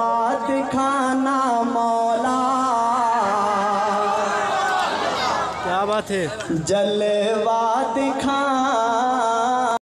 जलवा खाना मौला। क्या बात है? जलवा दिखाना